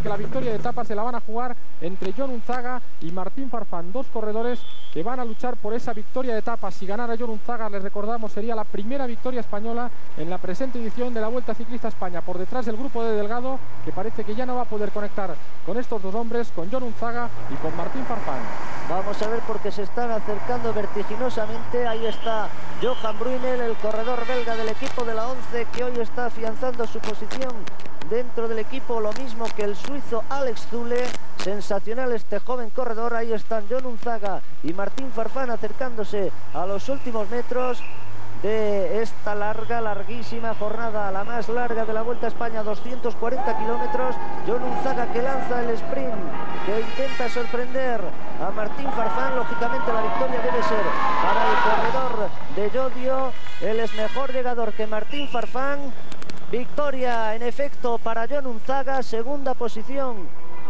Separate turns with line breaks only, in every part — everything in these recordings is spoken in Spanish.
que la victoria de etapa se la van a jugar entre John Unzaga y Martín Farfán, dos corredores que van a luchar por esa victoria de etapa. Si ganara John Unzaga, les recordamos, sería la primera victoria española en la presente edición de la Vuelta Ciclista España, por detrás del grupo de Delgado, que parece que ya no va a poder conectar con estos dos hombres, con John Unzaga y con Martín Farfán.
Vamos a ver porque se están acercando vertiginosamente. Ahí está Johan Brunel, el corredor belga del equipo de la 11, que hoy está afianzando su posición dentro del equipo, lo mismo que el suizo Alex Zule. Sensacional este joven corredor. Ahí están John Unzaga y Martín Farfán acercándose a los últimos metros de esta larga, larguísima jornada, la más larga de la Vuelta a España, 240 kilómetros. John Unzaga que lanza el sprint, que intenta sorprender a Martín Farfán. Lógicamente la victoria debe ser para el corredor de Yodio. Él es mejor llegador que Martín Farfán. Victoria en efecto para John Unzaga, segunda posición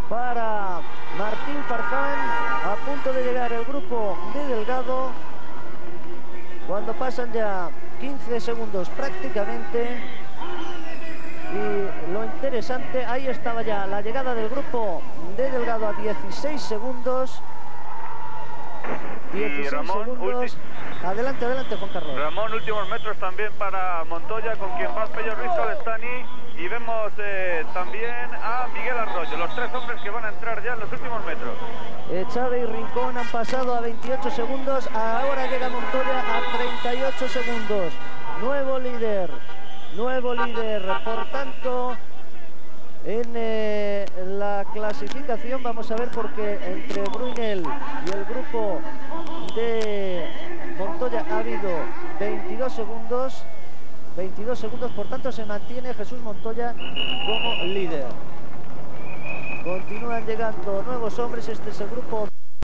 para Martín Farfán. A punto de llegar el grupo de Delgado cuando pasan ya 15 segundos prácticamente y lo interesante, ahí estaba ya la llegada del grupo de Delgado a 16 segundos. 16 segundos. adelante, adelante Juan Carlos.
Ramón, últimos metros también para Montoya con quien va Pello Ruiz Calestani y vemos eh, también a Miguel Arroyo, los tres hombres que van a entrar ya en los últimos metros.
Chávez y Rincón han pasado a 28 segundos, ahora llega Montoya a 38 segundos. Nuevo líder, nuevo líder, por tanto, en eh, la clasificación vamos a ver porque entre Brunel y el grupo de Montoya ha habido 22 segundos 22 segundos, por tanto se mantiene Jesús Montoya como líder. Continúan llegando nuevos hombres, este es el grupo